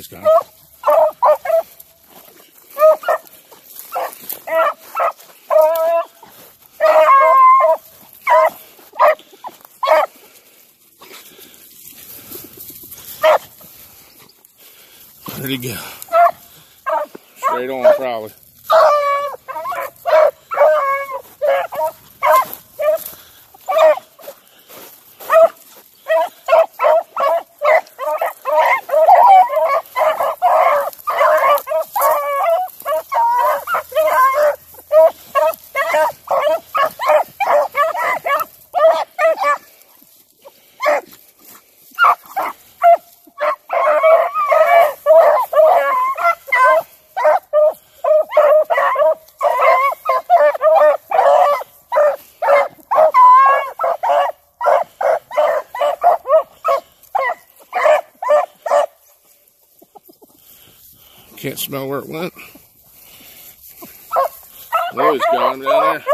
He's gone. Where'd he go? Straight on, probably. Can't smell where it went. Him down there.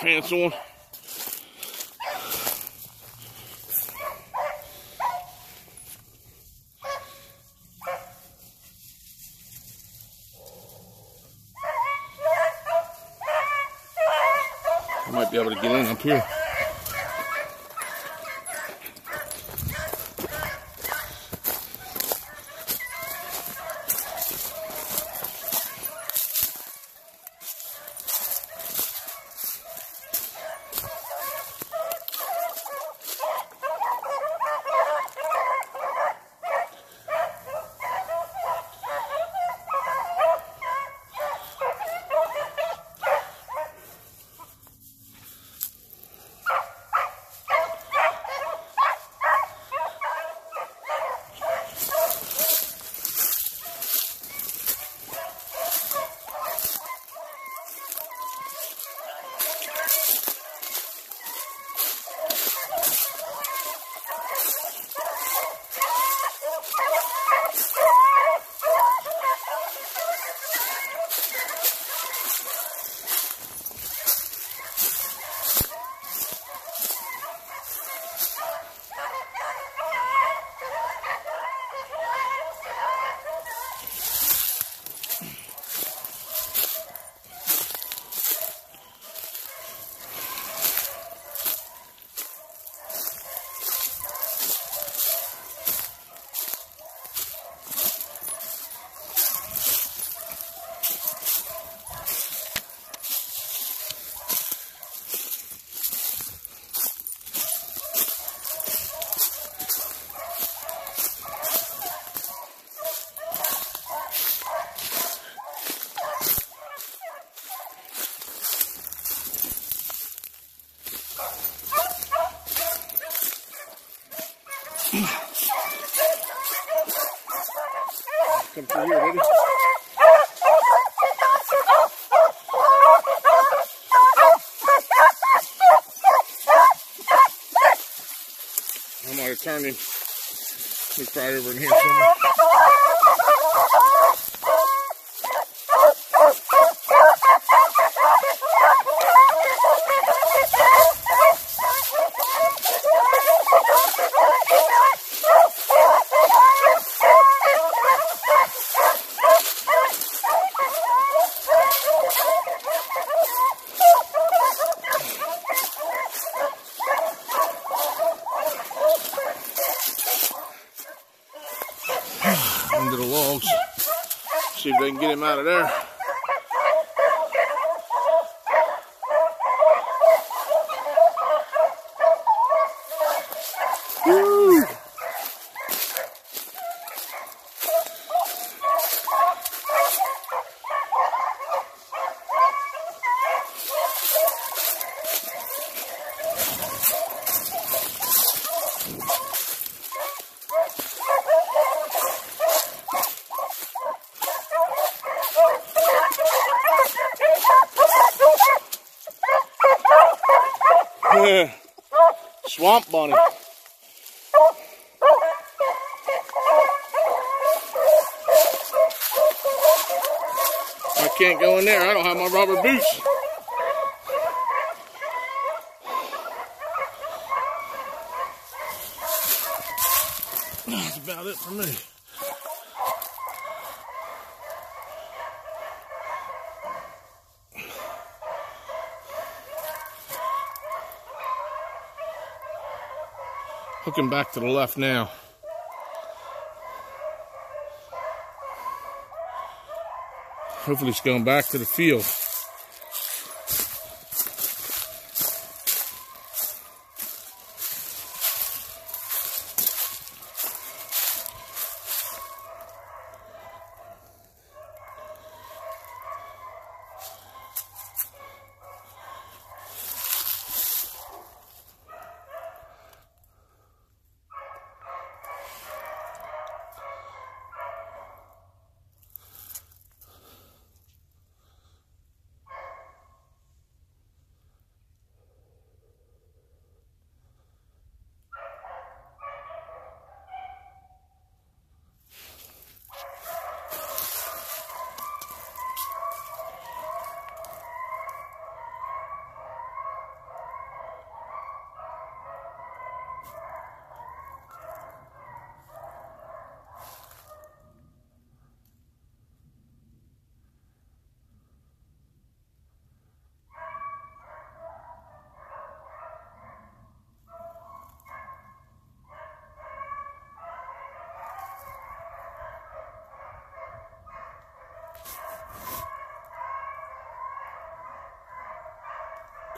Pants on. I might be able to get in up here. Come through here, baby. I might have turned him. He's probably over in here somewhere. See if they can get him out of there. Swamp bunny. I can't go in there. I don't have my rubber boots. That's about it for me. Hooking back to the left now. Hopefully it's going back to the field.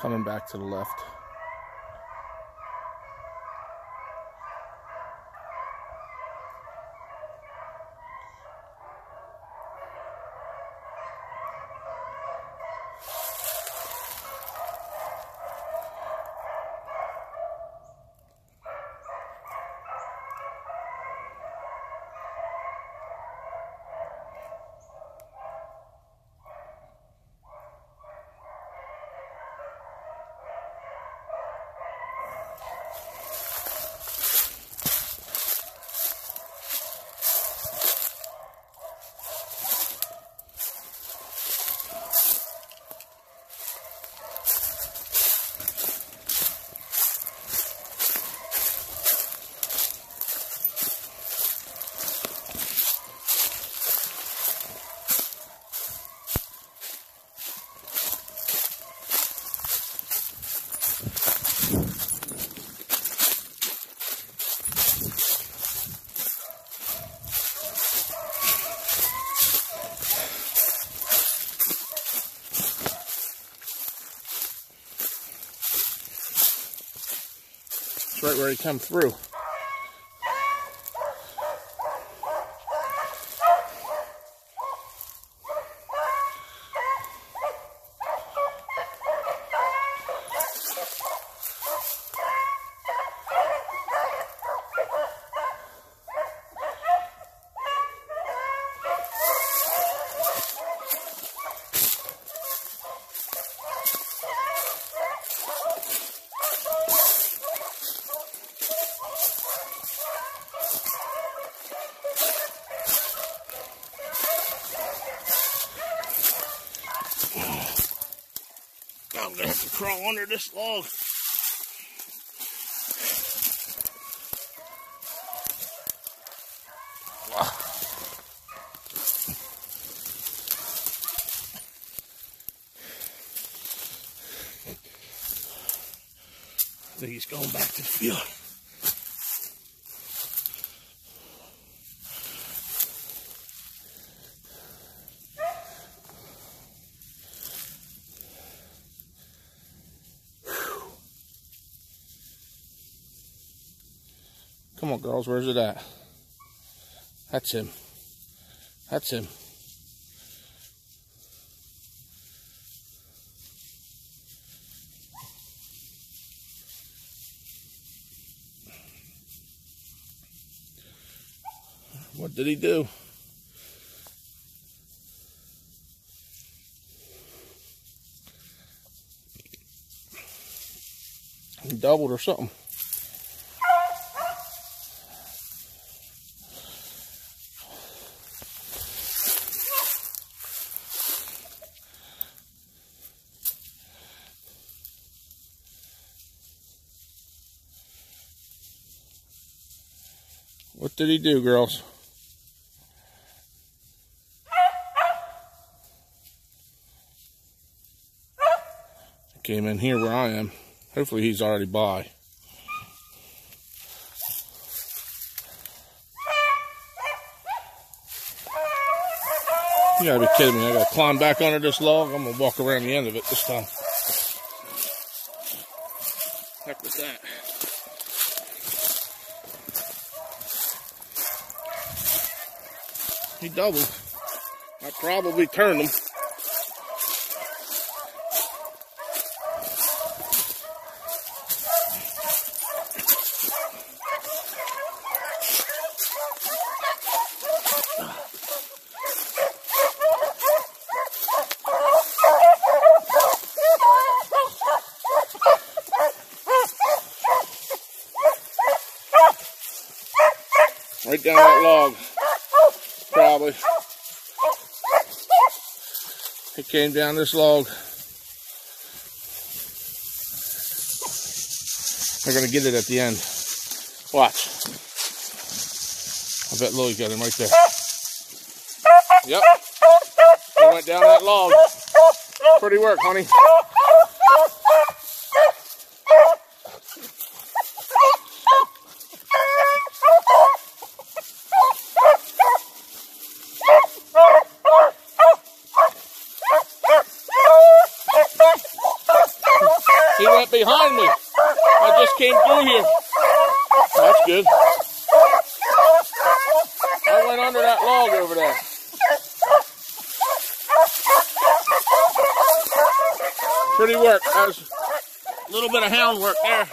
Coming back to the left. Right where he come through. Crawl under this log. Wow. He's going back to the field. Come on, girls, where's it at? That's him. That's him. What did he do? He doubled or something. Did he do, girls? Came in here where I am. Hopefully he's already by. You gotta be kidding me. I gotta climb back under this log. I'm gonna walk around the end of it this time. He. I probably turned him. Right down that log. Probably. He came down this log. They're gonna get it at the end. Watch. I bet Louie got him right there. Yep. He went down that log. Pretty work, honey. He went behind me. I just came through here. That's good. I went under that log over there. Pretty work. That was a little bit of hound work there.